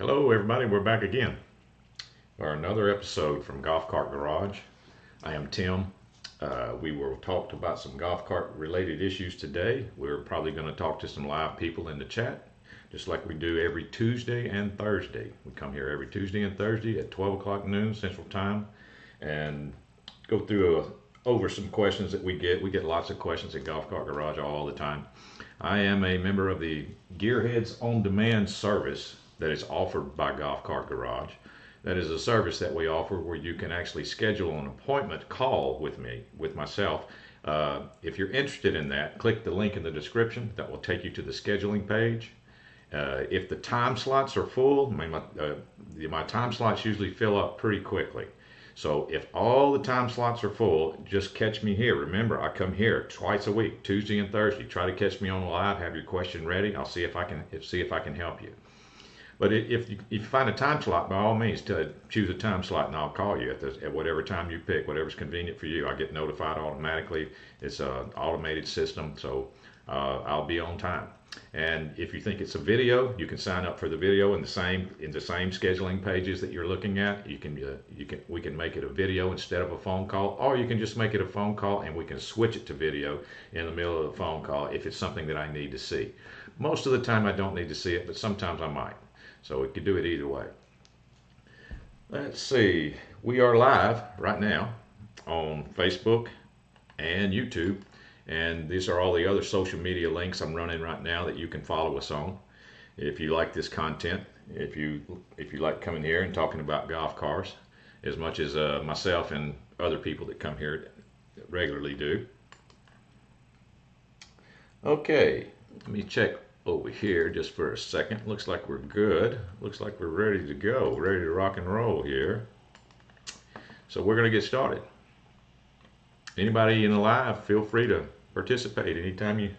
Hello, everybody. We're back again for another episode from Golf Cart Garage. I am Tim. Uh, we were talked about some golf cart related issues today. We're probably going to talk to some live people in the chat, just like we do every Tuesday and Thursday. We come here every Tuesday and Thursday at 12 o'clock noon Central Time and go through a, over some questions that we get. We get lots of questions at Golf Cart Garage all the time. I am a member of the Gearheads on Demand service that is offered by Golf Cart Garage. That is a service that we offer where you can actually schedule an appointment call with me, with myself. Uh, if you're interested in that, click the link in the description. That will take you to the scheduling page. Uh, if the time slots are full, I mean, my, uh, my time slots usually fill up pretty quickly. So if all the time slots are full, just catch me here. Remember, I come here twice a week, Tuesday and Thursday. Try to catch me on live. Have your question ready. I'll see if I can see if I can help you. But if you, if you find a time slot, by all means, choose a time slot and I'll call you at, the, at whatever time you pick, whatever's convenient for you. I get notified automatically. It's an automated system, so uh, I'll be on time. And if you think it's a video, you can sign up for the video in the same in the same scheduling pages that you're looking at. You can uh, you can we can make it a video instead of a phone call, or you can just make it a phone call and we can switch it to video in the middle of the phone call if it's something that I need to see. Most of the time I don't need to see it, but sometimes I might. So we could do it either way. Let's see. We are live right now on Facebook and YouTube. And these are all the other social media links I'm running right now that you can follow us on. If you like this content, if you if you like coming here and talking about golf cars, as much as uh, myself and other people that come here regularly do. Okay, let me check over here just for a second. Looks like we're good. Looks like we're ready to go, ready to rock and roll here. So we're going to get started. Anybody in the live, feel free to participate anytime you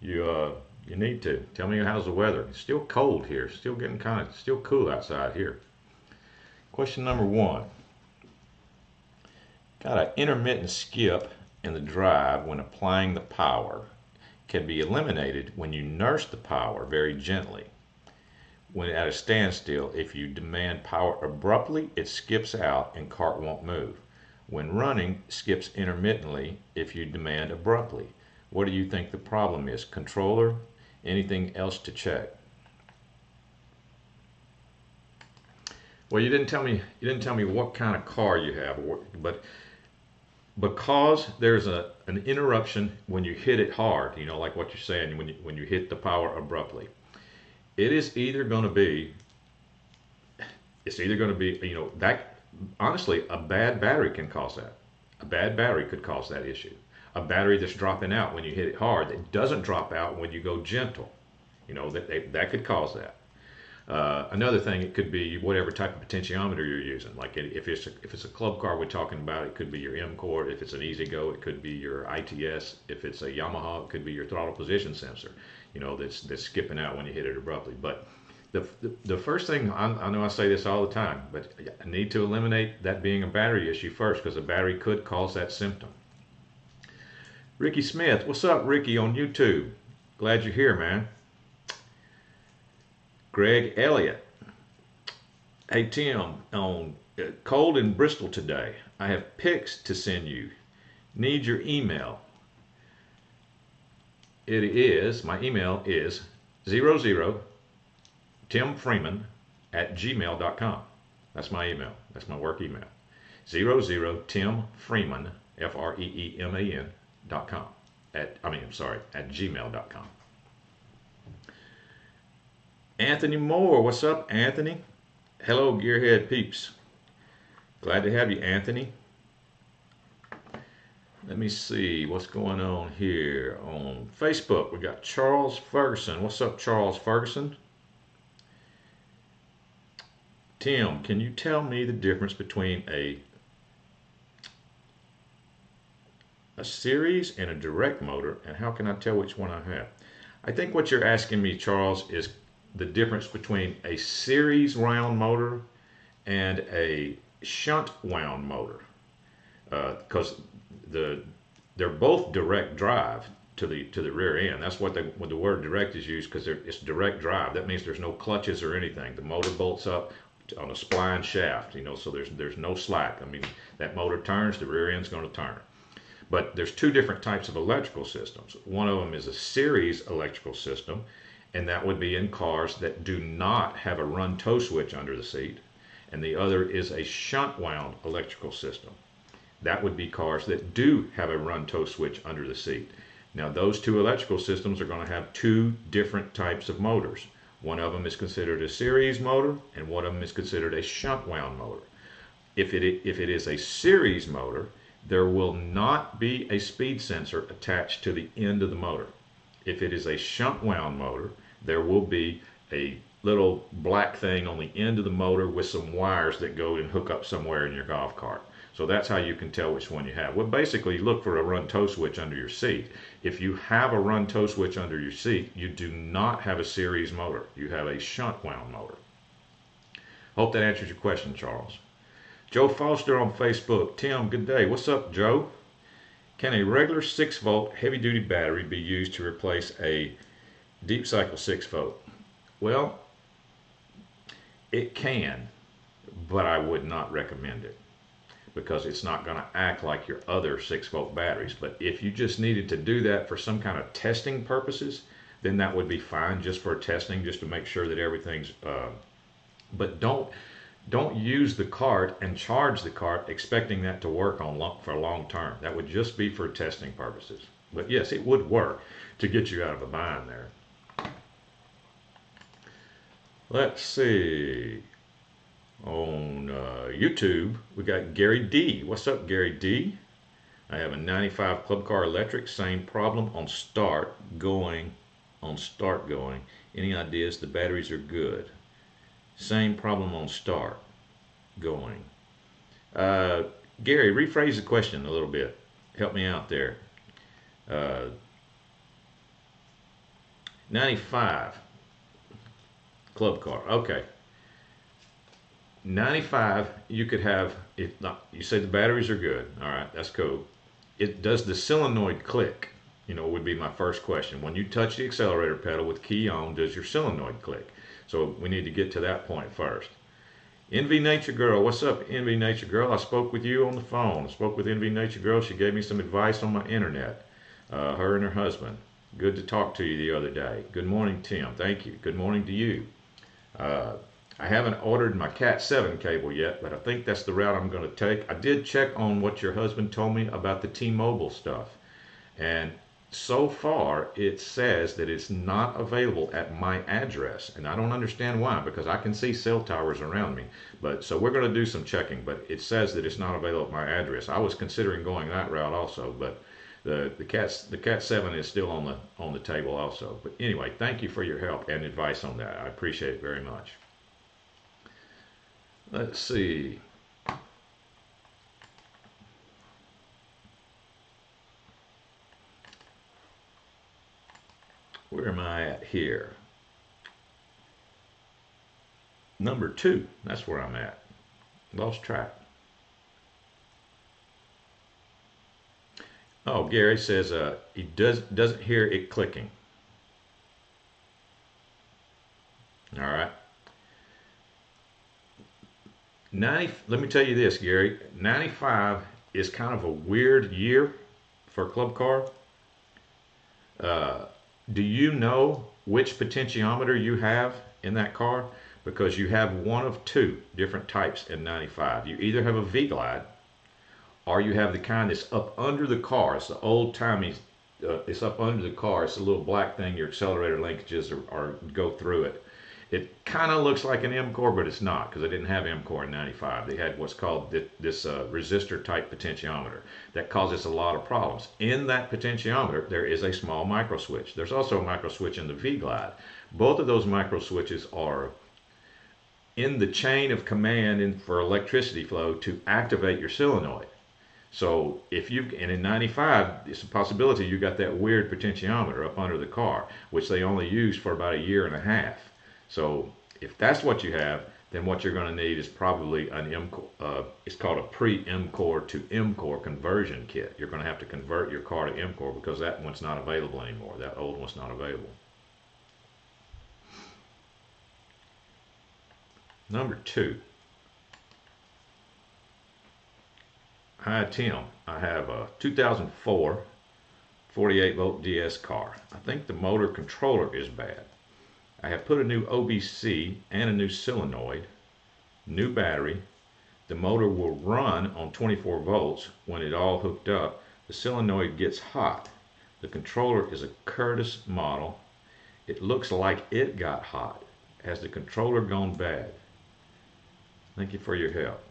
you uh, you need to. Tell me how's the weather. It's still cold here. Still getting kind of still cool outside here. Question number one. Got an intermittent skip in the drive when applying the power can be eliminated when you nurse the power very gently. When at a standstill, if you demand power abruptly, it skips out and cart won't move. When running, skips intermittently if you demand abruptly. What do you think the problem is? Controller? Anything else to check? Well, you didn't tell me. You didn't tell me what kind of car you have, but because there's a an interruption when you hit it hard, you know, like what you're saying when you when you hit the power abruptly, it is either going to be it's either going to be you know that honestly a bad battery can cause that. A bad battery could cause that issue. A battery that's dropping out when you hit it hard that doesn't drop out when you go gentle, you know that that could cause that. Uh, another thing, it could be whatever type of potentiometer you're using. Like if it's a, if it's a club car we're talking about, it could be your MCOR. If it's an E-Z-GO, it could be your ITS. If it's a Yamaha, it could be your throttle position sensor. You know that's that's skipping out when you hit it abruptly. But the, the, the first thing I, I know I say this all the time, but I need to eliminate that being a battery issue first because a battery could cause that symptom. Ricky Smith, what's up, Ricky on YouTube? Glad you're here, man. Greg Elliott. Hey Tim, on uh, cold in Bristol today. I have pics to send you. Need your email. It is, my email is 00 Tim Freeman at gmail.com. That's my email. That's my work email. 00 Tim Freeman, F R E E M A N, dot com. At, I mean, I'm sorry, at gmail.com. Anthony Moore. What's up, Anthony? Hello, Gearhead peeps. Glad to have you, Anthony. Let me see what's going on here on Facebook. We got Charles Ferguson. What's up, Charles Ferguson? Tim, can you tell me the difference between a a series and a direct motor and how can I tell which one I have? I think what you're asking me, Charles, is the difference between a series wound motor and a shunt wound motor because uh, the they're both direct drive to the to the rear end. That's what they the word direct is used because it's direct drive. That means there's no clutches or anything. The motor bolts up on a spline shaft, you know, so there's there's no slack. I mean, that motor turns, the rear end's going to turn. But there's two different types of electrical systems. One of them is a series electrical system, and that would be in cars that do not have a run tow switch under the seat. And the other is a shunt wound electrical system. That would be cars that do have a run tow switch under the seat. Now those two electrical systems are going to have two different types of motors. One of them is considered a series motor and one of them is considered a shunt wound motor. If it, if it is a series motor, there will not be a speed sensor attached to the end of the motor. If it is a shunt wound motor, there will be a little black thing on the end of the motor with some wires that go and hook up somewhere in your golf cart. So that's how you can tell which one you have. Well, basically, look for a run tow switch under your seat. If you have a run tow switch under your seat, you do not have a series motor. You have a shunt wound motor. Hope that answers your question, Charles. Joe Foster on Facebook. Tim, good day. What's up, Joe? Can a regular 6 volt heavy duty battery be used to replace a deep cycle 6 volt? Well, it can, but I would not recommend it because it's not going to act like your other 6 volt batteries. But if you just needed to do that for some kind of testing purposes, then that would be fine just for testing, just to make sure that everything's. Uh, but don't don't use the cart and charge the cart expecting that to work on long, for long term. That would just be for testing purposes. But yes, it would work to get you out of a bind there. Let's see on uh, YouTube, we got Gary D. What's up, Gary D? I have a 95 Club Car Electric, same problem on start going, on start going. Any ideas? The batteries are good. Same problem on start going. Uh, Gary, rephrase the question a little bit. Help me out there. Uh, 95 Club Car. Okay. 95 you could have if not you say the batteries are good. All right that's cool. It does the solenoid click? You know would be my first question. When you touch the accelerator pedal with key on does your solenoid click? So we need to get to that point first. Envy nature girl what's up envy nature girl? I spoke with you on the phone. I spoke with envy nature girl. She gave me some advice on my internet. Uh, her and her husband. Good to talk to you the other day. Good morning tim. Thank you. Good morning to you uh, I haven't ordered my Cat 7 cable yet, but I think that's the route I'm going to take. I did check on what your husband told me about the T-Mobile stuff. And so far, it says that it's not available at my address. And I don't understand why, because I can see cell towers around me. But So we're going to do some checking, but it says that it's not available at my address. I was considering going that route also, but the the cat the cat 7 is still on the on the table also but anyway thank you for your help and advice on that i appreciate it very much Let's see. Where am I at here? Number two, that's where I'm at. Lost track. Oh, Gary says uh, he does, doesn't hear it clicking. All right. 90, let me tell you this, Gary. 95 is kind of a weird year for club car. Uh, do you know which potentiometer you have in that car? Because you have one of two different types in 95. You either have a V-Glide or you have the kind that's up under the car. It's the old timey, uh, it's up under the car. It's a little black thing, your accelerator linkages are, are go through it. It kind of looks like an MCOR, but it's not because they didn't have MCOR in 95. They had what's called this uh, resistor type potentiometer that causes a lot of problems. In that potentiometer, there is a small micro switch. There's also a micro switch in the V-Glide. Both of those micro switches are in the chain of command for electricity flow to activate your solenoid. So if you and in 95, it's a possibility you got that weird potentiometer up under the car, which they only used for about a year and a half. So if that's what you have, then what you're going to need is probably an M, uh, it's called a pre-MCOR to MCOR conversion kit. You're going to have to convert your car to MCOR because that one's not available anymore. That old one's not available. Number two. Hi Tim, I have a 2004 48 volt DS car. I think the motor controller is bad. I have put a new OBC and a new solenoid, new battery. The motor will run on 24 volts when it all hooked up. The solenoid gets hot. The controller is a Curtis model. It looks like it got hot. Has the controller gone bad? Thank you for your help.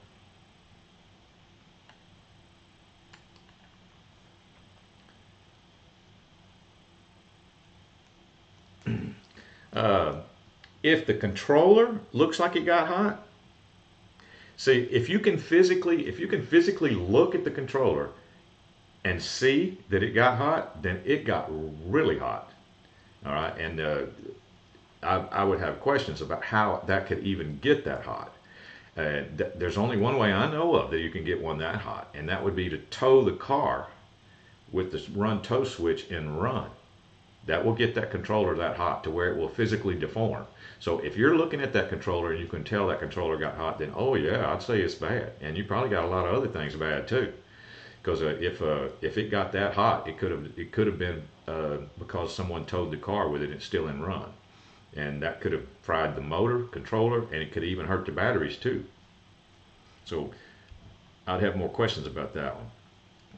Uh, if the controller looks like it got hot, see if you can physically if you can physically look at the controller and see that it got hot, then it got really hot. All right, and uh, I, I, would have questions about how that could even get that hot. Uh, th there's only one way I know of that you can get one that hot, and that would be to tow the car with the run tow switch in run that will get that controller that hot to where it will physically deform. So if you're looking at that controller and you can tell that controller got hot, then oh yeah, I'd say it's bad. And you probably got a lot of other things bad too. Because uh, if uh, if it got that hot, it could have it could have been uh, because someone towed the car with it and it's still in run, and that could have fried the motor controller and it could even hurt the batteries too. So I'd have more questions about that one.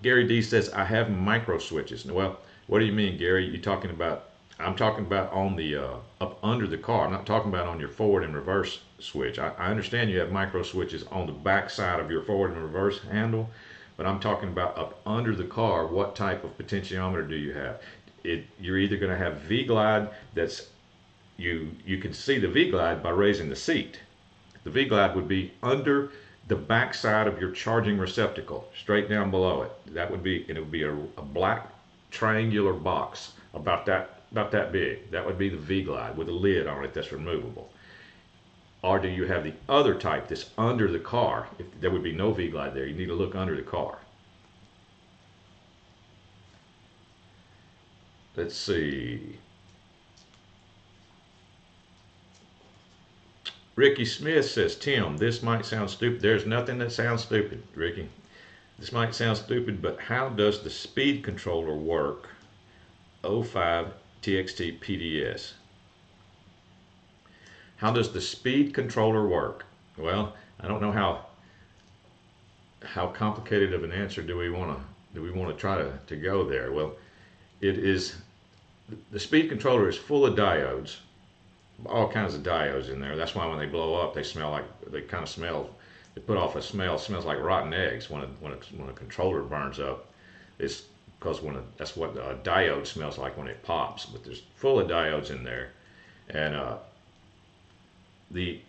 Gary D says I have micro switches. Well, what do you mean, Gary? You talking about? I'm talking about on the uh, up under the car. I'm not talking about on your forward and reverse switch. I, I understand you have micro switches on the back side of your forward and reverse handle, but I'm talking about up under the car. What type of potentiometer do you have? It, you're either going to have V-Glide that's you you can see the V-Glide by raising the seat. The V-Glide would be under the back side of your charging receptacle, straight down below it. That would be, and it would be a, a black triangular box about that about that big. That would be the V-Glide with a lid on it that's removable. Or do you have the other type that's under the car? If there would be no V-Glide there, you need to look under the car. Let's see. Ricky Smith says, Tim, this might sound stupid. There's nothing that sounds stupid, Ricky. This might sound stupid, but how does the speed controller work 05 TXT PDS? How does the speed controller work? Well, I don't know how how complicated of an answer do we want to do we want to try to, to go there? Well, it is the speed controller is full of diodes, all kinds of diodes in there. That's why when they blow up, they smell like they kind of smell it put off a smell. It smells like rotten eggs when a, when a, when a controller burns up. It's because when a, that's what a diode smells like when it pops. But there's full of diodes in there, and uh, the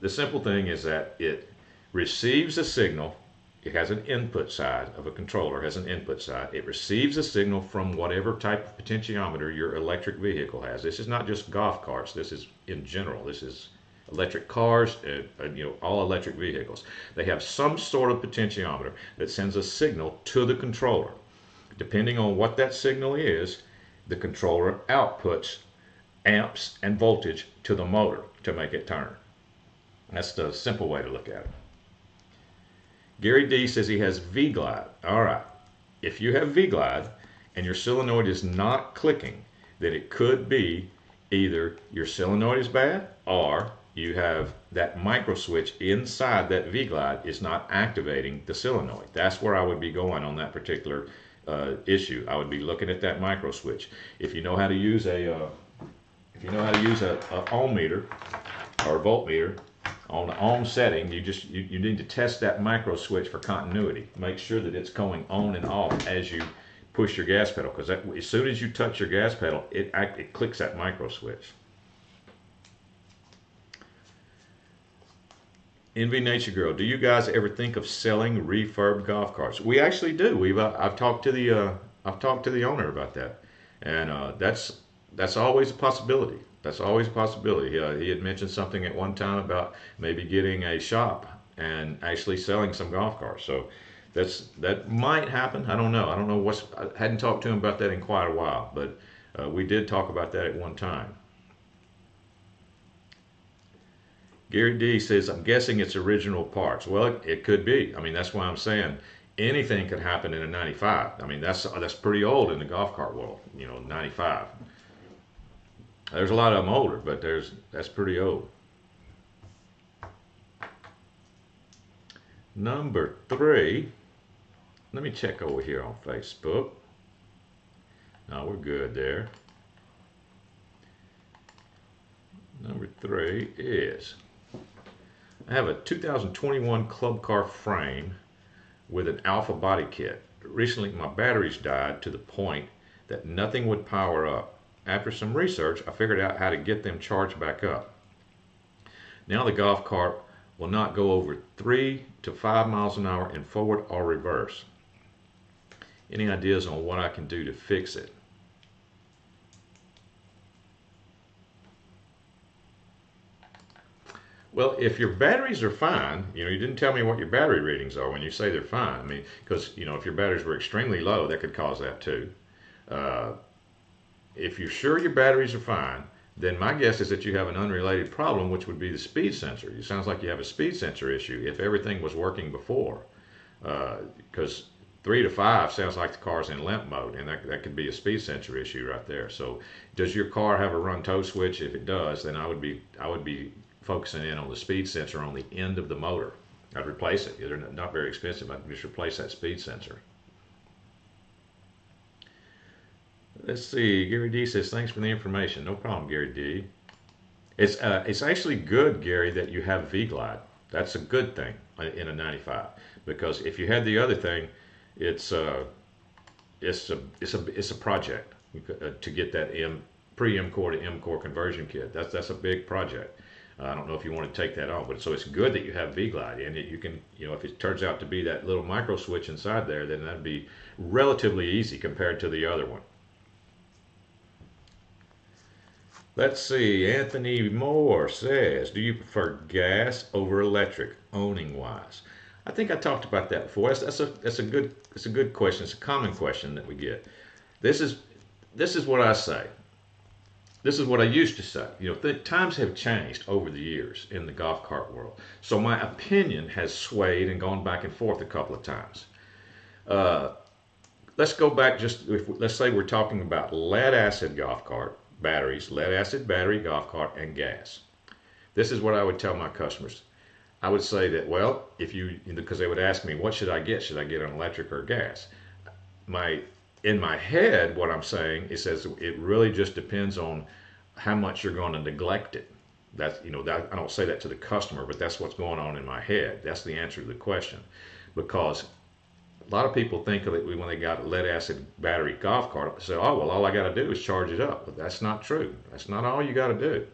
the simple thing is that it receives a signal. It has an input side of a controller has an input side. It receives a signal from whatever type of potentiometer your electric vehicle has. This is not just golf carts. This is in general. This is electric cars, uh, uh, you know, all electric vehicles. They have some sort of potentiometer that sends a signal to the controller. Depending on what that signal is, the controller outputs amps and voltage to the motor to make it turn. That's the simple way to look at it. Gary D says he has V-Glide. All right. If you have V-Glide and your solenoid is not clicking, then it could be either your solenoid is bad or you have that micro switch inside that V-Glide is not activating the solenoid. That's where I would be going on that particular uh, issue. I would be looking at that micro switch. If you know how to use a, uh, if you know how to use a, a ohm meter or a voltmeter on the ohm setting, you just you, you need to test that micro switch for continuity. Make sure that it's going on and off as you push your gas pedal because as soon as you touch your gas pedal, it, it clicks that micro switch. Envy Nature Girl, do you guys ever think of selling refurb golf carts? We actually do. We've uh, I've talked to the uh, I've talked to the owner about that, and uh, that's that's always a possibility. That's always a possibility. Uh, he had mentioned something at one time about maybe getting a shop and actually selling some golf carts. So that's that might happen. I don't know. I don't know what's. I hadn't talked to him about that in quite a while, but uh, we did talk about that at one time. Gary D says, I'm guessing it's original parts. Well, it, it, could be. I mean, that's why I'm saying anything could happen in a 95. I mean, that's that's pretty old in the golf cart world, you know, 95. There's a lot of them older, but there's that's pretty old. Number three, let me check over here on Facebook. No, we're good there. Number three is I have a 2021 club car frame with an alpha body kit. Recently my batteries died to the point that nothing would power up. After some research, I figured out how to get them charged back up. Now the golf cart will not go over 3 to 5 miles an hour in forward or reverse. Any ideas on what I can do to fix it? Well, if your batteries are fine, you know, you didn't tell me what your battery readings are when you say they're fine. I mean, because, you know, if your batteries were extremely low, that could cause that too. Uh, if you're sure your batteries are fine, then my guess is that you have an unrelated problem, which would be the speed sensor. It sounds like you have a speed sensor issue if everything was working before. Because uh, three to five sounds like the car's in limp mode, and that, that could be a speed sensor issue right there. So, does your car have a run tow switch? If it does, then I would be I would be focusing in on the speed sensor on the end of the motor. I'd replace it. They're not very expensive. I'd just replace that speed sensor. Let's see. Gary D says, thanks for the information. No problem, Gary D. It's, uh, it's actually good, Gary, that you have V-Glide. That's a good thing in a 95 because if you had the other thing, it's uh, it's a it's a it's a project uh, to get that M pre MCOR to MCOR conversion kit. That's that's a big project. I don't know if you want to take that on, but so it's good that you have V-Glide and you can, you know, if it turns out to be that little micro switch inside there, then that'd be relatively easy compared to the other one. Let's see, Anthony Moore says, do you prefer gas over electric, owning wise? I think I talked about that before. That's, that's a that's a good it's a good question. It's a common question that we get. This is this is what I say this is what I used to say. You know, the times have changed over the years in the golf cart world. So my opinion has swayed and gone back and forth a couple of times. Uh, let's go back just, if, let's say we're talking about lead acid golf cart batteries, lead acid battery golf cart, and gas. This is what I would tell my customers. I would say that, well, if you, because they would ask me, what should I get? Should I get an electric or gas? My in my head, what I'm saying is says it really just depends on how much you're going to neglect it. That's you know that I don't say that to the customer, but that's what's going on in my head. That's the answer to the question, because a lot of people think of it when they got a lead acid battery golf cart. Say, oh well, all I got to do is charge it up. But that's not true. That's not all you got to do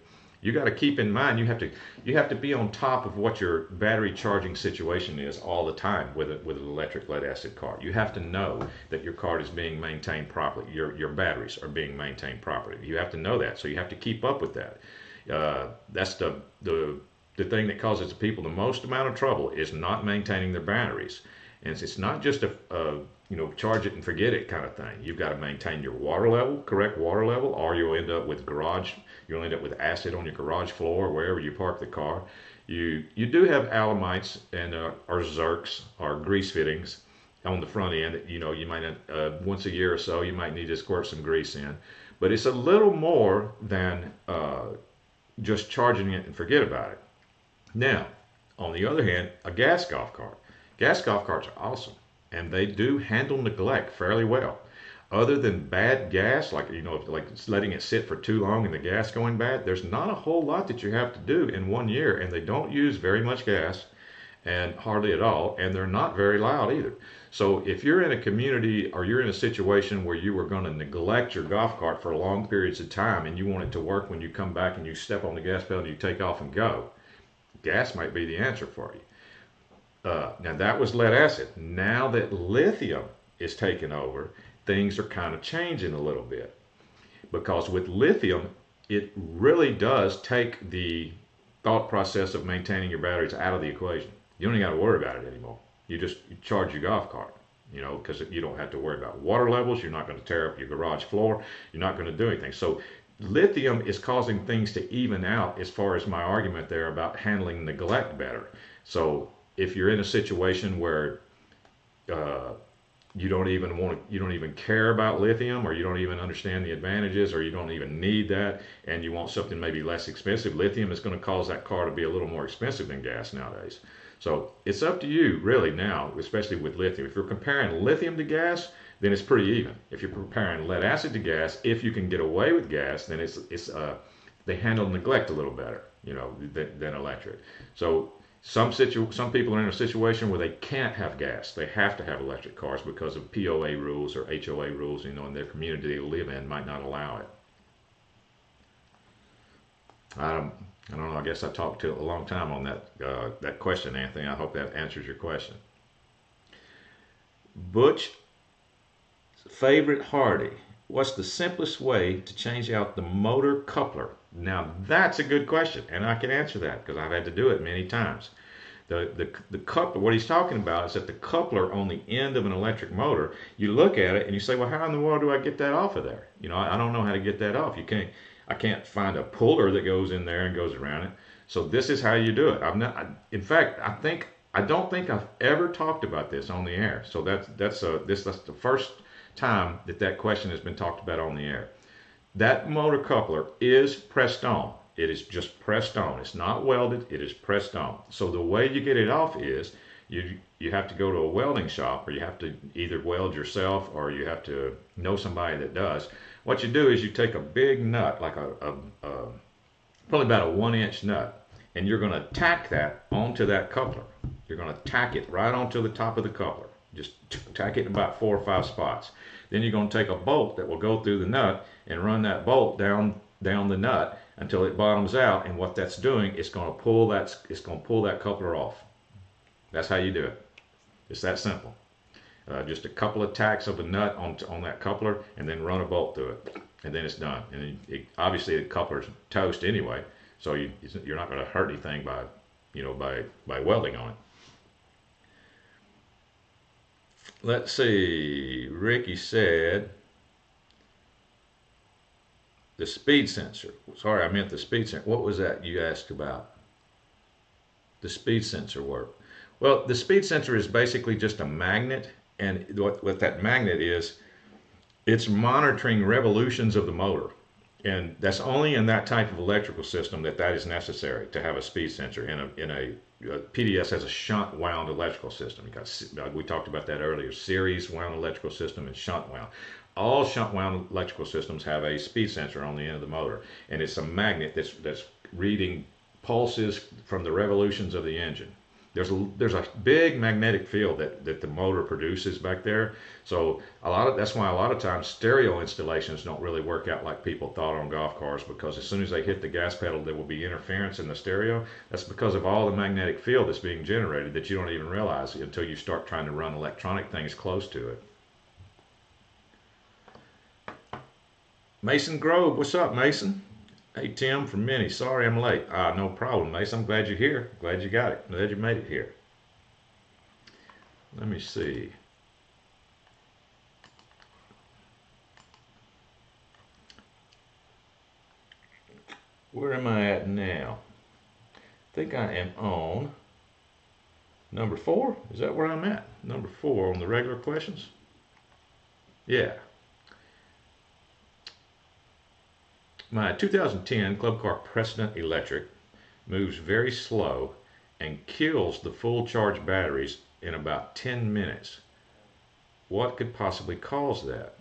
you got to keep in mind you have to you have to be on top of what your battery charging situation is all the time with a, with an electric lead acid car. You have to know that your car is being maintained properly. Your your batteries are being maintained properly. You have to know that. So you have to keep up with that. Uh, that's the the the thing that causes people the most amount of trouble is not maintaining their batteries. And it's not just a, a you know, charge it and forget it kind of thing. You've got to maintain your water level, correct water level, or you'll end up with garage, you'll end up with acid on your garage floor, wherever you park the car. You you do have Alemites and uh, or zerks or grease fittings on the front end. You know, you might uh, once a year or so you might need to squirt some grease in, but it's a little more than uh, just charging it and forget about it. Now, on the other hand, a gas golf cart. Gas golf carts are awesome and they do handle neglect fairly well. Other than bad gas, like you know, like letting it sit for too long and the gas going bad, there's not a whole lot that you have to do in one year, and they don't use very much gas, and hardly at all, and they're not very loud either. So if you're in a community or you're in a situation where you are going to neglect your golf cart for long periods of time, and you want it to work when you come back and you step on the gas pedal and you take off and go, gas might be the answer for you. Uh, now that was lead acid. Now that lithium is taking over, things are kind of changing a little bit. Because with lithium, it really does take the thought process of maintaining your batteries out of the equation. You don't even got to worry about it anymore. You just charge your golf cart, you know, because you don't have to worry about water levels. You're not going to tear up your garage floor. You're not going to do anything. So lithium is causing things to even out as far as my argument there about handling neglect better. So if you're in a situation where uh, you don't even want to, you don't even care about lithium or you don't even understand the advantages or you don't even need that and you want something maybe less expensive lithium is going to cause that car to be a little more expensive than gas nowadays. So it's up to you really now especially with lithium. If you're comparing lithium to gas then it's pretty even. If you're comparing lead acid to gas if you can get away with gas then it's it's uh they handle neglect a little better you know than, than electric. So some situ some people are in a situation where they can't have gas. They have to have electric cars because of POA rules or HOA rules, you know, in their community they live in might not allow it. I don't, I don't know. I guess I talked to a long time on that uh, that question, Anthony. I hope that answers your question. Butch, favorite Hardy. What's the simplest way to change out the motor coupler now that's a good question, and I can answer that because I've had to do it many times. The, the, the coupler, what he's talking about is that the coupler on the end of an electric motor, you look at it and you say, well, how in the world do I get that off of there? You know, I, I don't know how to get that off. You can't, I can't find a puller that goes in there and goes around it. So this is how you do it. I'm not, I, in fact, I think, I don't think I've ever talked about this on the air. So that's, that's a, this, that's the first time that that question has been talked about on the air. That motor coupler is pressed on. It is just pressed on. It's not welded, it is pressed on. So the way you get it off is you you have to go to a welding shop or you have to either weld yourself or you have to know somebody that does. What you do is you take a big nut, like a, a, a probably about a one inch nut, and you're going to tack that onto that coupler. You're going to tack it right onto the top of the coupler. Just tack it in about four or five spots. Then you're going to take a bolt that will go through the nut and run that bolt down down the nut until it bottoms out. And what that's doing, it's going to pull that it's going to pull that coupler off. That's how you do it. It's that simple. Uh, just a couple of tacks of a nut on on that coupler, and then run a bolt through it, and then it's done. And it, it, obviously the coupler's toast anyway, so you, you're not going to hurt anything by you know by by welding on it. Let's see. Ricky said the speed sensor. Sorry, I meant the speed sensor. What was that you asked about? The speed sensor work. Well, the speed sensor is basically just a magnet, and what, what that magnet is, it's monitoring revolutions of the motor. And that's only in that type of electrical system that that is necessary to have a speed sensor. In a, in a, PDS has a shunt wound electrical system. You got, uh, we talked about that earlier, series wound electrical system and shunt wound all shunt wound electrical systems have a speed sensor on the end of the motor, and it's a magnet that's that's reading pulses from the revolutions of the engine. There's a there's a big magnetic field that, that the motor produces back there. So a lot of that's why a lot of times stereo installations don't really work out like people thought on golf cars because as soon as they hit the gas pedal there will be interference in the stereo. That's because of all the magnetic field that's being generated that you don't even realize until you start trying to run electronic things close to it. Mason Grove, what's up, Mason? Hey, Tim from Minnie. Sorry I'm late. Ah, no problem, Mason. I'm glad you're here. Glad you got it. Glad you made it here. Let me see. Where am I at now? I think I am on number four. Is that where I'm at? Number four on the regular questions? Yeah. My 2010 Club Car Precedent Electric moves very slow and kills the full charge batteries in about 10 minutes. What could possibly cause that?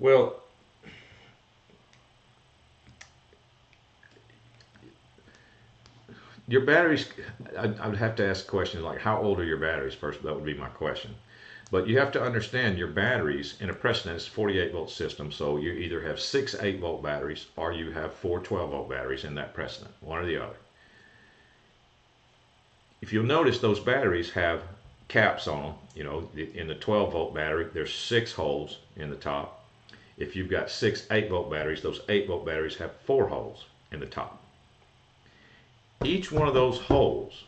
Well, your batteries, I, would have to ask questions like how old are your batteries first? That would be my question. But you have to understand your batteries in a precedent is 48 volt system. So you either have six 8 volt batteries or you have four 12 volt batteries in that precedent, one or the other. If you'll notice those batteries have caps on them, you know, in the 12 volt battery, there's six holes in the top. If you've got six 8 volt batteries, those 8 volt batteries have four holes in the top. Each one of those holes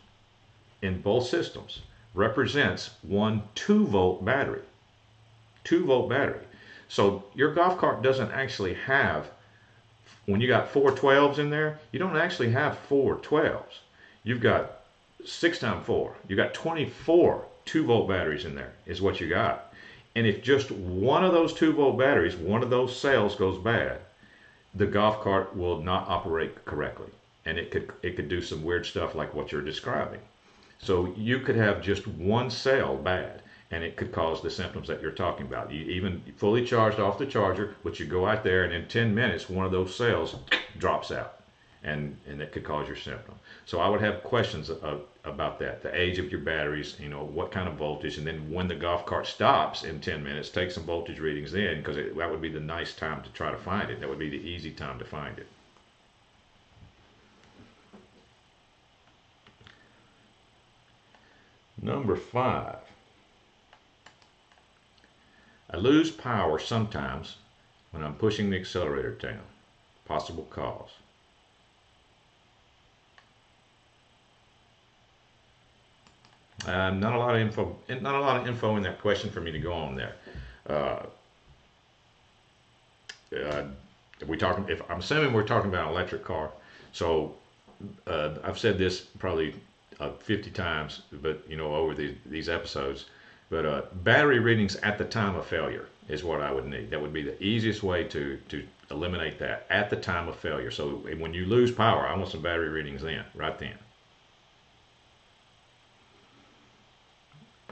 in both systems represents one 2 volt battery. 2 volt battery. So your golf cart doesn't actually have, when you got four 12s in there, you don't actually have four 12s. You've got 6 times 4. You've got 24 2 volt batteries in there is what you got. And if just one of those 2 volt batteries, one of those cells goes bad, the golf cart will not operate correctly. And it could, it could do some weird stuff like what you're describing. So you could have just one cell bad and it could cause the symptoms that you're talking about. You even fully charged off the charger, but you go out there and in 10 minutes, one of those cells drops out and, and it could cause your symptom. So I would have questions of, about that, the age of your batteries, you know, what kind of voltage, and then when the golf cart stops in 10 minutes, take some voltage readings then, because that would be the nice time to try to find it. That would be the easy time to find it. Number five. I lose power sometimes when I'm pushing the accelerator down. Possible cause. Um, not a lot of info. Not a lot of info in that question for me to go on there. Uh, uh, we talking? If I'm assuming we're talking about an electric car, so uh, I've said this probably uh, 50 times, but you know over these these episodes. But uh, battery readings at the time of failure is what I would need. That would be the easiest way to to eliminate that at the time of failure. So when you lose power, I want some battery readings then, right then.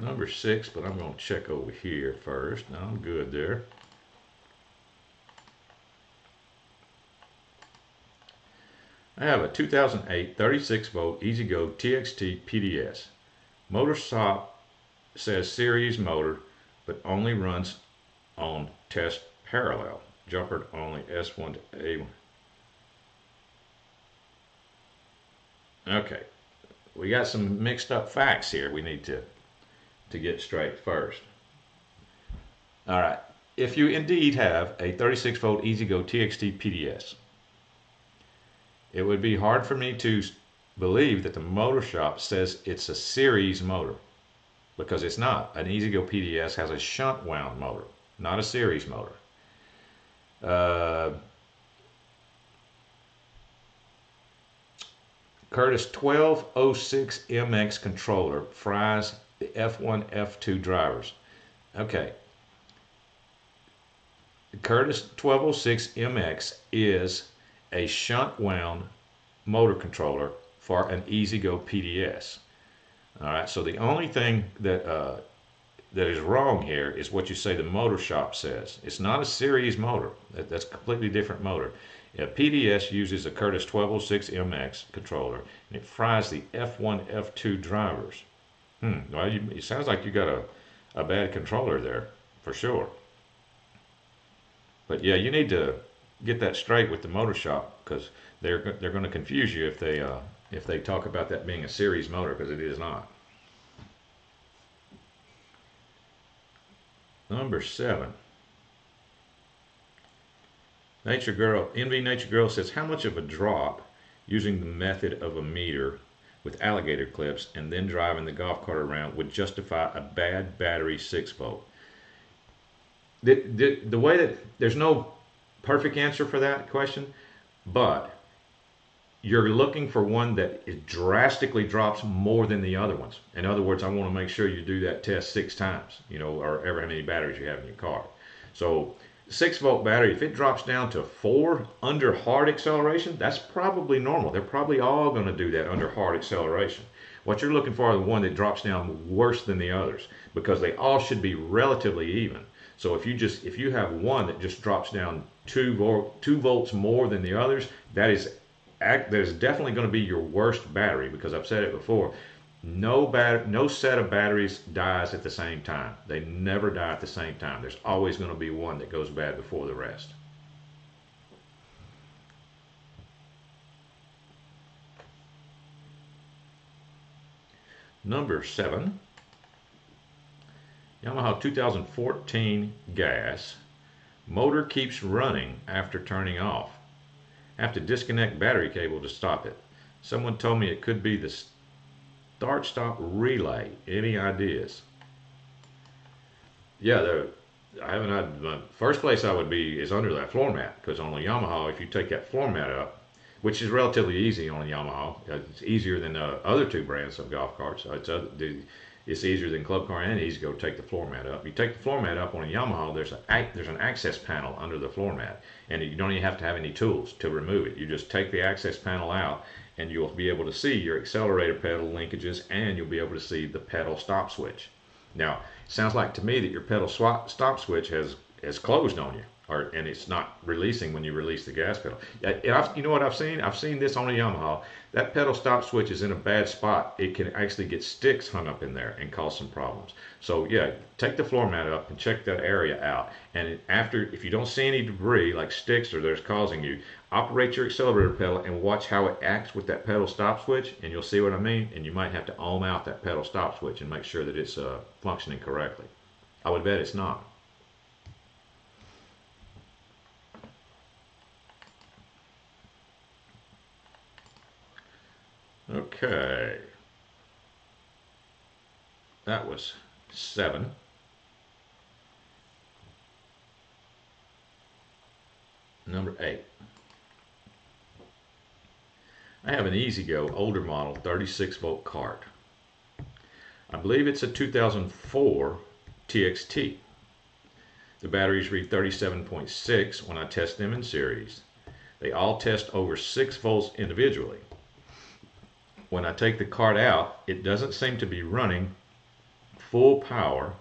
Number six, but I'm going to check over here first. Now I'm good there. I have a 2008 36 volt E-Z-GO TXT PDS. Motor shop says series motor, but only runs on test parallel. Jumper only S1 to A1. Okay, we got some mixed up facts here we need to to get straight first. All right, if you indeed have a 36 volt E-Z-GO TXT PDS, it would be hard for me to believe that the motor shop says it's a series motor because it's not. An E-Z-GO PDS has a shunt wound motor, not a series motor. Uh, Curtis 1206 MX controller fries the F1, F2 drivers. Okay. The Curtis 1206 MX is a shunt wound motor controller for an E-Z-GO PDS. All right, so the only thing that uh, that is wrong here is what you say the motor shop says. It's not a series motor. That, that's a completely different motor. A PDS uses a Curtis 1206 MX controller and it fries the F1, F2 drivers. Hmm. Well, you, it sounds like you got a, a bad controller there, for sure. But yeah, you need to get that straight with the motor shop because they're they're going to confuse you if they uh, if they talk about that being a series motor because it is not. Number seven. Nature Girl, NV Nature Girl says, how much of a drop using the method of a meter with alligator clips and then driving the golf cart around would justify a bad battery 6 volt. The, the, the way that there's no perfect answer for that question, but you're looking for one that drastically drops more than the other ones. In other words, I want to make sure you do that test six times, you know, or ever how many batteries you have in your car. So six volt battery, if it drops down to four under hard acceleration, that's probably normal. They're probably all going to do that under hard acceleration. What you're looking for is the one that drops down worse than the others because they all should be relatively even. So if you just if you have one that just drops down two volt two volts more than the others, that is that is definitely going to be your worst battery because I've said it before. No bat- no set of batteries dies at the same time. They never die at the same time. There's always going to be one that goes bad before the rest. Number seven, Yamaha 2014 gas Motor keeps running after turning off. Have to disconnect battery cable to stop it. Someone told me it could be the start stop relay. Any ideas? Yeah, the, I haven't had the first place I would be is under that floor mat because on the Yamaha, if you take that floor mat up, which is relatively easy on a Yamaha, uh, it's easier than the other two brands of golf carts. It's, uh, the, it's easier than Club Car and E-Z-GO take the floor mat up. You take the floor mat up on a Yamaha, there's a there's an access panel under the floor mat, and you don't even have to have any tools to remove it. You just take the access panel out, and you'll be able to see your accelerator pedal linkages, and you'll be able to see the pedal stop switch. Now, it sounds like to me that your pedal swap, stop switch has has closed on you or and it's not releasing when you release the gas pedal. you know what I've seen? I've seen this on a Yamaha. That pedal stop switch is in a bad spot. It can actually get sticks hung up in there and cause some problems. So yeah, take the floor mat up and check that area out. And after, if you don't see any debris like sticks or there's causing you, operate your accelerator pedal and watch how it acts with that pedal stop switch, and you'll see what I mean. And you might have to ohm out that pedal stop switch and make sure that it's uh, functioning correctly. I would bet it's not. Okay. That was seven. Number eight. I have an E-Z-GO older model 36 volt cart. I believe it's a 2004 TXT. The batteries read 37.6 when I test them in series. They all test over 6 volts individually when I take the cart out, it doesn't seem to be running full power.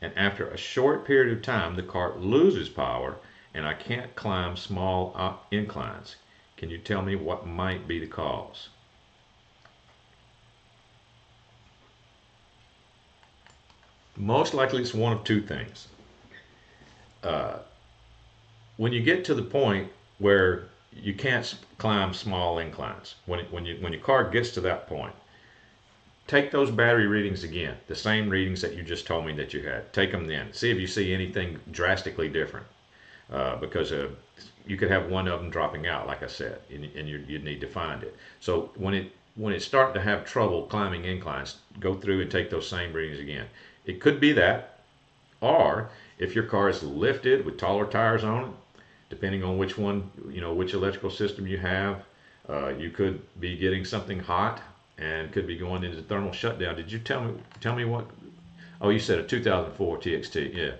And after a short period of time, the cart loses power and I can't climb small inclines. Can you tell me what might be the cause? Most likely it's one of two things. Uh, when you get to the point where you can't climb small inclines. When, it, when, you, when your car gets to that point, take those battery readings again, the same readings that you just told me that you had. Take them then. See if you see anything drastically different. Uh, because uh, you could have one of them dropping out, like I said, and, and you, would need to find it. So when it when it starting to have trouble climbing inclines, go through and take those same readings again. It could be that, or if your car is lifted with taller tires on it, depending on which one, you know, which electrical system you have. Uh, you could be getting something hot and could be going into thermal shutdown. Did you tell me tell me what? Oh, you said a 2004 TXT. Yeah.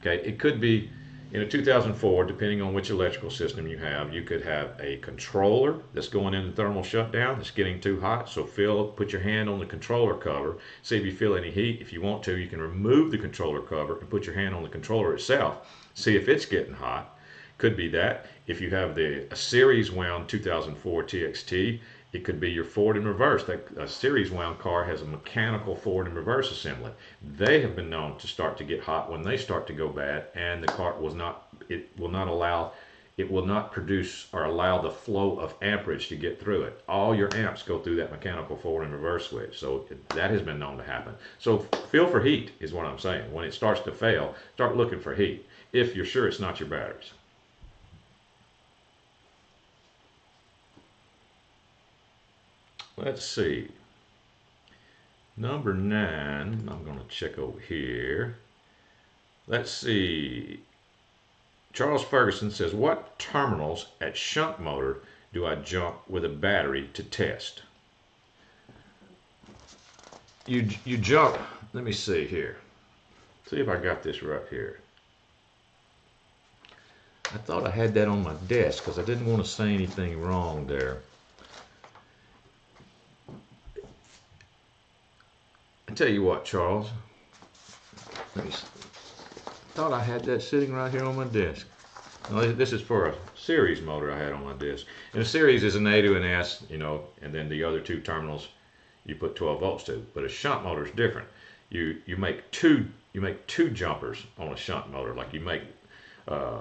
Okay. It could be in a 2004, depending on which electrical system you have, you could have a controller that's going into thermal shutdown. It's getting too hot. So feel, put your hand on the controller cover. See if you feel any heat. If you want to, you can remove the controller cover and put your hand on the controller itself. See if it's getting hot could be that. If you have the a series wound 2004 TXT, it could be your forward and reverse. That a series wound car has a mechanical forward and reverse assembly. They have been known to start to get hot when they start to go bad, and the car was not. It will not allow. It will not produce or allow the flow of amperage to get through it. All your amps go through that mechanical forward and reverse switch. So that has been known to happen. So feel for heat is what I'm saying. When it starts to fail, start looking for heat. If you're sure it's not your batteries. Let's see. Number nine, I'm going to check over here. Let's see. Charles Ferguson says, what terminals at shunt motor do I jump with a battery to test? You, you jump, let me see here. See if I got this right here. I thought I had that on my desk because I didn't want to say anything wrong there. Tell you what, Charles. Let me. Thought I had that sitting right here on my desk. No, this is for a series motor I had on my desk. And a series is an A to an S, you know, and then the other two terminals you put 12 volts to. But a shunt motor is different. You you make two you make two jumpers on a shunt motor. Like you make, uh,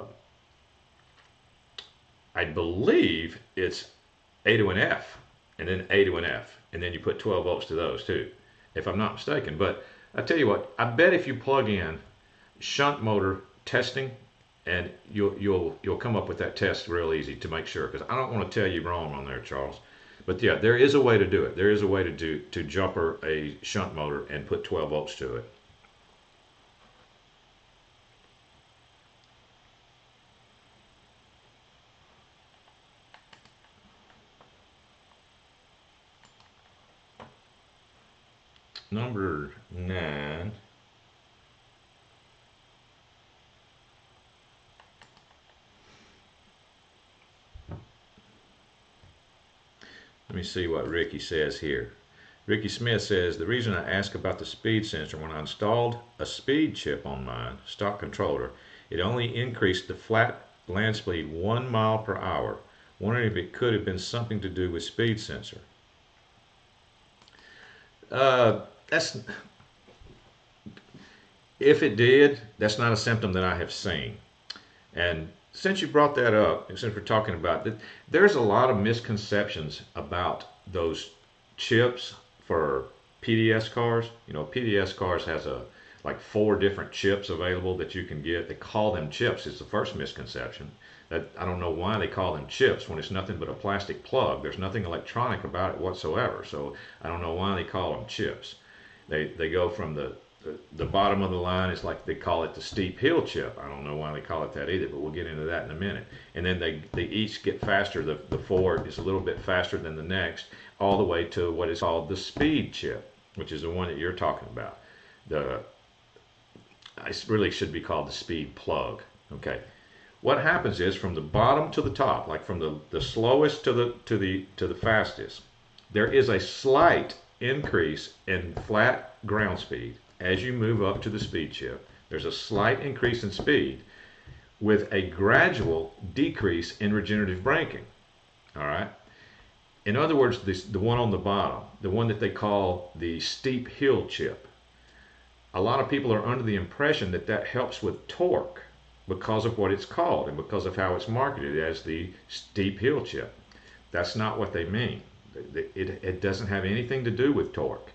I believe it's A to an F, and then A to an F, and then you put 12 volts to those too if I'm not mistaken. But I tell you what, I bet if you plug in shunt motor testing and you'll you'll you'll come up with that test real easy to make sure because I don't want to tell you wrong on there, Charles. But yeah, there is a way to do it. There is a way to do to jumper a shunt motor and put 12 volts to it. Number nine. Let me see what Ricky says here. Ricky Smith says, the reason I ask about the speed sensor, when I installed a speed chip on mine, stock controller, it only increased the flat land speed one mile per hour. Wondering if it could have been something to do with speed sensor. Uh, that's if it did, that's not a symptom that I have seen. And since you brought that up, since we're talking about that, there's a lot of misconceptions about those chips for PDS cars. You know, PDS cars has a like four different chips available that you can get. They call them chips. It's the first misconception. That I don't know why they call them chips when it's nothing but a plastic plug. There's nothing electronic about it whatsoever. So I don't know why they call them chips. They they go from the the, bottom of the line is like they call it the steep hill chip. I don't know why they call it that either, but we'll get into that in a minute. And then they, they each get faster. The, the Ford is a little bit faster than the next, all the way to what is called the speed chip, which is the one that you're talking about. The it really should be called the speed plug. Okay. What happens is from the bottom to the top, like from the, the slowest to the to the to the fastest, there is a slight increase in flat ground speed as you move up to the speed chip. There's a slight increase in speed with a gradual decrease in regenerative braking. All right. In other words, this, the one on the bottom, the one that they call the steep hill chip, a lot of people are under the impression that that helps with torque because of what it's called and because of how it's marketed as the steep hill chip. That's not what they mean. It, it, doesn't have anything to do with torque.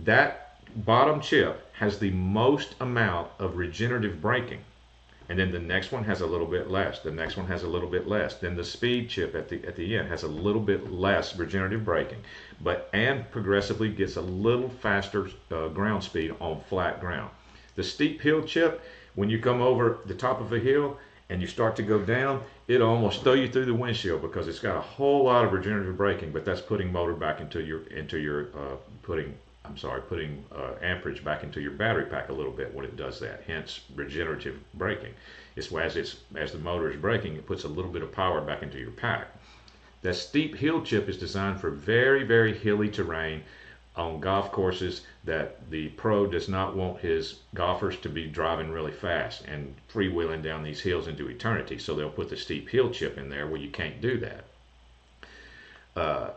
That bottom chip has the most amount of regenerative braking. And then the next one has a little bit less. The next one has a little bit less. Then the speed chip at the at the end has a little bit less regenerative braking, but and progressively gets a little faster uh, ground speed on flat ground. The steep hill chip, when you come over the top of a hill and you start to go down, it'll almost throw you through the windshield because it's got a whole lot of regenerative braking, but that's putting motor back into your into your uh, putting I'm sorry, putting uh, amperage back into your battery pack a little bit when it does that. Hence, regenerative braking. It's as it's as the motor is braking, it puts a little bit of power back into your pack. That steep hill chip is designed for very, very hilly terrain on golf courses that the pro does not want his golfers to be driving really fast and freewheeling down these hills into eternity. So they'll put the steep hill chip in there where you can't do that. Uh,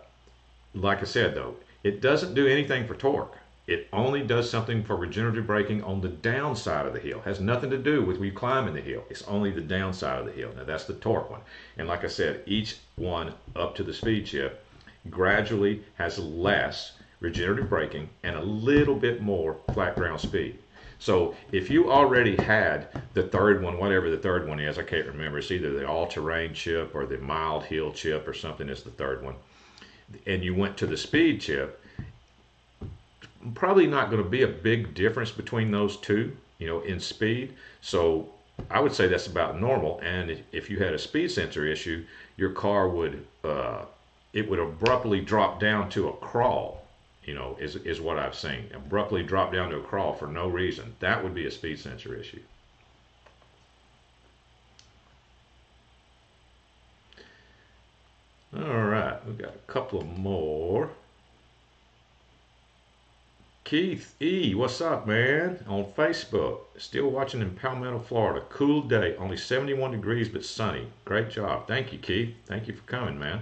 like I said, though, it doesn't do anything for torque. It only does something for regenerative braking on the downside of the hill. It has nothing to do with you climbing the hill. It's only the downside of the hill. Now that's the torque one. And like I said, each one up to the speed chip gradually has less regenerative braking and a little bit more flat ground speed. So if you already had the third one, whatever the third one is, I can't remember. It's either the all-terrain chip or the mild hill chip or something is the third one and you went to the speed chip, probably not going to be a big difference between those two, you know, in speed. So I would say that's about normal. And if you had a speed sensor issue, your car would uh, it would abruptly drop down to a crawl. You know, is is what I've seen. Abruptly drop down to a crawl for no reason. That would be a speed sensor issue. All right, we got a couple more. Keith E, what's up, man? On Facebook, still watching in Palmetto, Florida. Cool day, only 71 degrees but sunny. Great job. Thank you, Keith. Thank you for coming, man.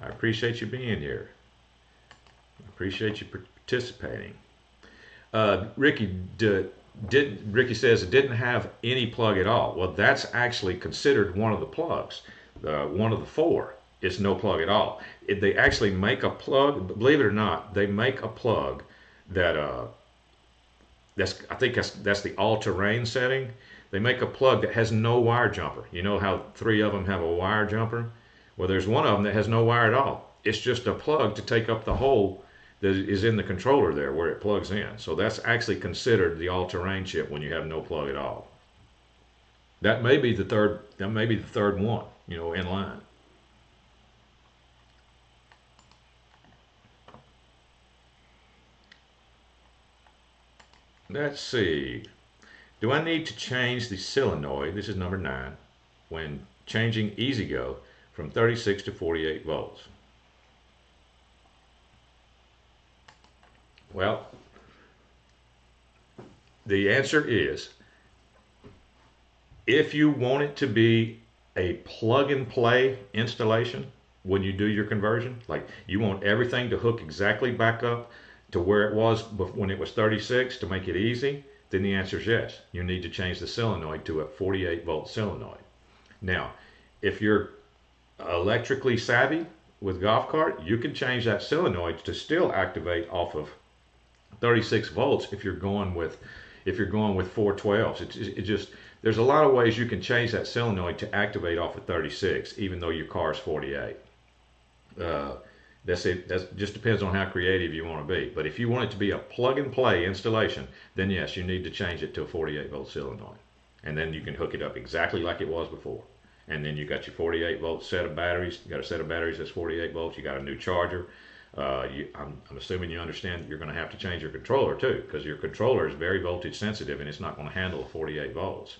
I appreciate you being here. I appreciate you participating. Uh, Ricky did, did Ricky says it didn't have any plug at all. Well, that's actually considered one of the plugs uh, one of the four is no plug at all. It, they actually make a plug. Believe it or not, they make a plug that uh, that's I think that's that's the all-terrain setting. they make a plug that has no wire jumper. You know how three of them have a wire jumper? Well, there's one of them that has no wire at all. It's just a plug to take up the hole that is in the controller there where it plugs in. So that's actually considered the all-terrain chip when you have no plug at all. That may be the third. That may be the third one. You know, in line. Let's see. Do I need to change the solenoid, this is number 9, when changing E-Z-GO from 36 to 48 volts? Well, the answer is if you want it to be a plug and play installation when you do your conversion, like you want everything to hook exactly back up to where it was when it was 36 to make it easy, then the answer is yes. You need to change the solenoid to a 48 volt solenoid. Now, if you're electrically savvy with golf cart, you can change that solenoid to still activate off of 36 volts if you're going with if you're going with 412s. It, it just there's a lot of ways you can change that solenoid to activate off of 36, even though your car is 48. Uh, that's it. That just depends on how creative you want to be. But if you want it to be a plug and play installation, then yes, you need to change it to a 48 volt solenoid. And then you can hook it up exactly like it was before. And then you got your 48 volt set of batteries. You got a set of batteries that's 48 volts. You got a new charger. Uh, you, I'm, I'm, assuming you understand that you're going to have to change your controller too, because your controller is very voltage sensitive and it's not going to handle 48 volts.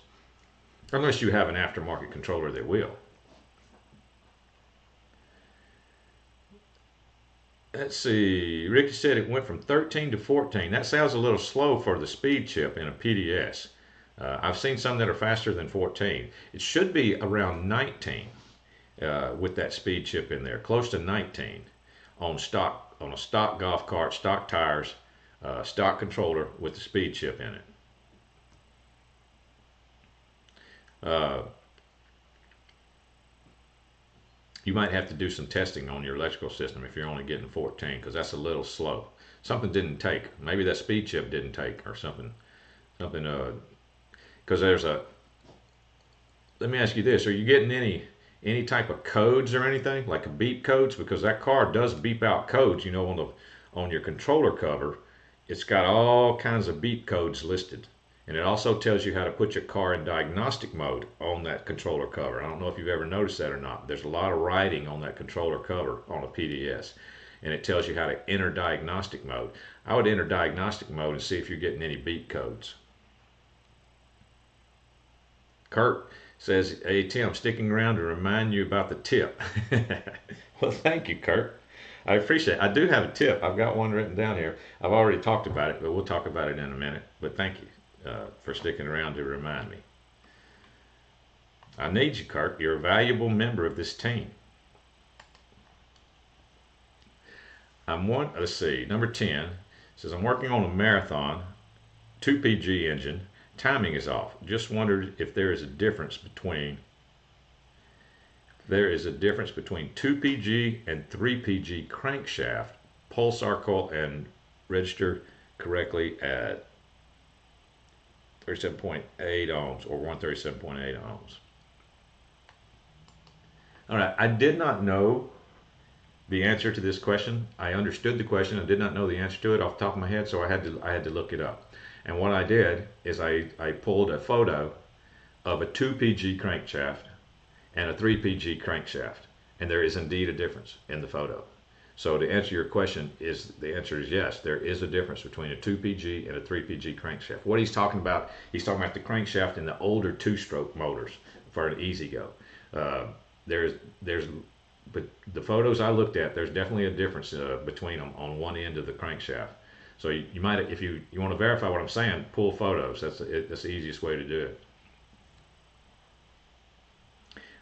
Unless you have an aftermarket controller that will. let's see. Ricky said it went from 13 to 14. That sounds a little slow for the speed chip in a PDS. Uh, I've seen some that are faster than 14. It should be around 19 uh, with that speed chip in there, close to 19 on stock on a stock golf cart, stock tires, uh, stock controller with the speed chip in it. Uh, you might have to do some testing on your electrical system if you're only getting 14 because that's a little slow. Something didn't take. Maybe that speed chip didn't take or something. Something uh because there's a let me ask you this, are you getting any any type of codes or anything like beep codes because that car does beep out codes, you know on the on your controller cover. It's got all kinds of beep codes listed. And it also tells you how to put your car in diagnostic mode on that controller cover. I don't know if you've ever noticed that or not. There's a lot of writing on that controller cover on a PDS. And it tells you how to enter diagnostic mode. I would enter diagnostic mode and see if you're getting any beep codes. Kurt says, Hey Tim, sticking around to remind you about the tip. well, thank you, Kurt. I appreciate it. I do have a tip. I've got one written down here. I've already talked about it, but we'll talk about it in a minute. But thank you uh, for sticking around to remind me. I need you, Kurt. You're a valuable member of this team. I'm one, let's see, number 10 says, I'm working on a marathon 2PG engine. Timing is off. Just wondered if there is a difference between there is a difference between 2PG and 3PG crankshaft, pulsar coil, and register correctly at 37.8 ohms or 137.8 ohms. All right, I did not know the answer to this question. I understood the question. I did not know the answer to it off the top of my head, so I had to I had to look it up. And what I did is I, I pulled a photo of a 2PG crankshaft and a 3PG crankshaft. And there is indeed a difference in the photo. So to answer your question, is the answer is yes. There is a difference between a 2PG and a 3PG crankshaft. What he's talking about, he's talking about the crankshaft in the older two-stroke motors for an E-Z-GO. Uh, there's there's but the photos I looked at, there's definitely a difference uh, between them on one end of the crankshaft. So you, you might, if you, you want to verify what I'm saying, pull photos. That's it, that's the easiest way to do it.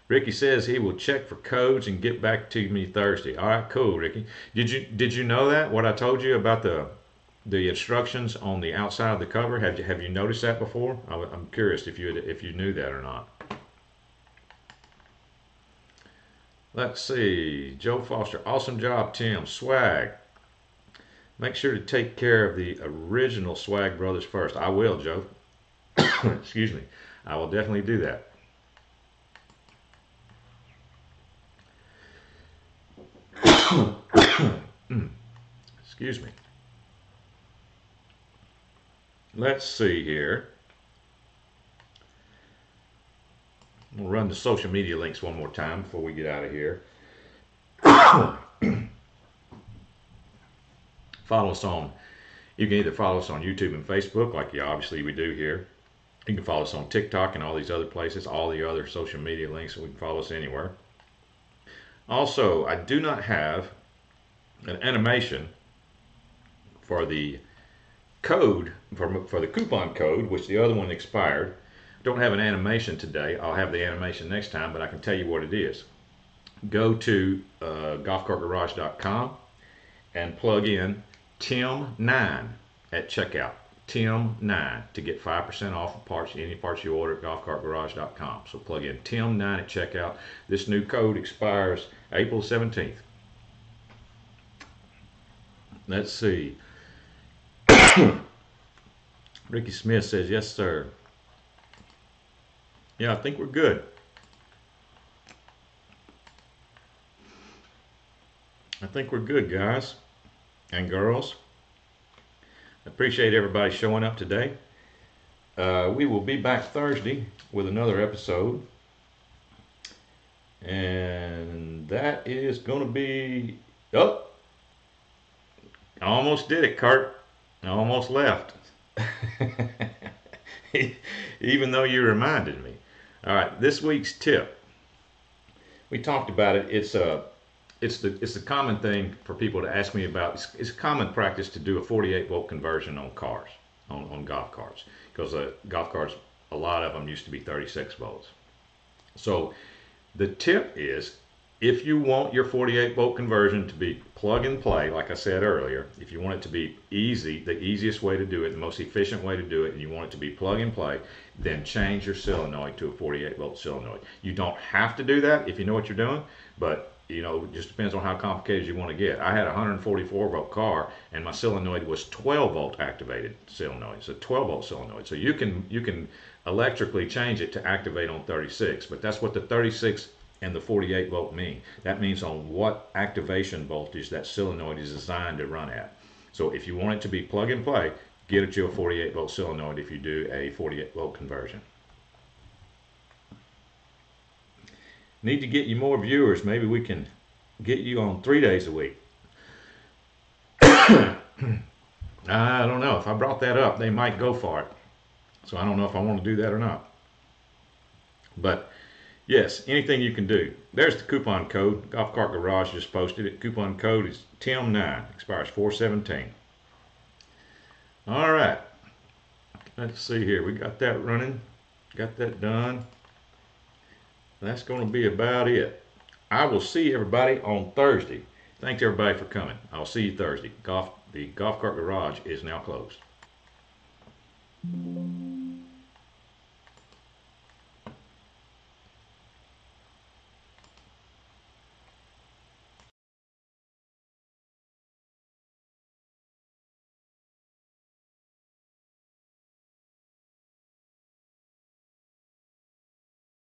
Ricky says he will check for codes and get back to me Thursday. All right, cool, Ricky. Did you did you know that what I told you about the the instructions on the outside of the cover? Have you have you noticed that before? I, am curious if you if you knew that or not. Let's see, Joe Foster. Awesome job, Tim. Swag. Make sure to take care of the original Swag Brothers first. I will, Joe. Excuse me. I will definitely do that. Hmm. Excuse me. Let's see here. We'll run the social media links one more time before we get out of here. follow us on, you can either follow us on YouTube and Facebook, like you obviously we do here. You can follow us on TikTok and all these other places, all the other social media links, we can follow us anywhere. Also, I do not have an animation for the code, for, for the coupon code, which the other one expired. Don't have an animation today. I'll have the animation next time, but I can tell you what it is. Go to uh, golfcartgarage.com and plug in TIM9 at checkout. TIM9 to get 5% off of parts, any parts you order at golfcartgarage.com. So plug in TIM9 at checkout. This new code expires April 17th. Let's see. Ricky Smith says, yes, sir. Yeah, I think we're good. I think we're good, guys and girls. Appreciate everybody showing up today. Uh, we will be back Thursday with another episode. And that is going to be. Oh! I almost did it, Kurt. I almost left. Even though you reminded me. All right, this week's tip. We talked about it. It's a it's the it's a common thing for people to ask me about. It's, it's common practice to do a 48 volt conversion on cars, on, on golf carts, because uh, golf carts, a lot of them used to be 36 volts. So the tip is if you want your 48 volt conversion to be plug and play, like I said earlier, if you want it to be easy, the easiest way to do it, the most efficient way to do it, and you want it to be plug and play, then change your solenoid to a 48 volt solenoid. You don't have to do that if you know what you're doing, but you know, it just depends on how complicated you want to get. I had a 144 volt car, and my solenoid was 12 volt activated solenoid. It's a 12 volt solenoid, so you can you can electrically change it to activate on 36. But that's what the 36 and the 48 volt mean. That means on what activation voltage that solenoid is designed to run at. So if you want it to be plug and play, get it to a 48 volt solenoid if you do a 48 volt conversion. Need to get you more viewers. Maybe we can get you on three days a week. I don't know. If I brought that up, they might go for it. So I don't know if I want to do that or not. But yes, anything you can do. There's the coupon code. Golf Cart Garage just posted it. Coupon code is TIM9. Expires 417. All right. Let's see here. We got that running. Got that done that's going to be about it. I will see everybody on Thursday. Thanks everybody for coming. I'll see you Thursday. Golf the golf cart garage is now closed.